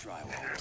drywall.